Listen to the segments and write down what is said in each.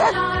shark,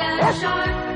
a shark?